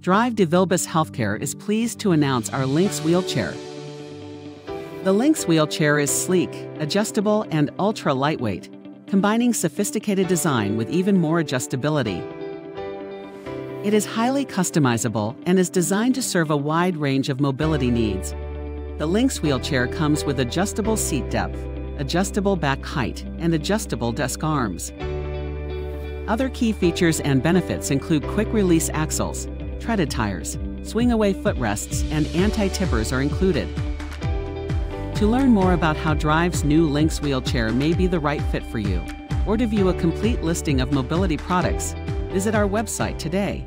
Drive DeVilbiss Healthcare is pleased to announce our Lynx wheelchair. The Lynx wheelchair is sleek, adjustable, and ultra lightweight, combining sophisticated design with even more adjustability. It is highly customizable and is designed to serve a wide range of mobility needs. The Lynx wheelchair comes with adjustable seat depth, adjustable back height, and adjustable desk arms. Other key features and benefits include quick release axles, treaded tires, swing away footrests, and anti tippers are included. To learn more about how Drive's new Lynx wheelchair may be the right fit for you, or to view a complete listing of mobility products, visit our website today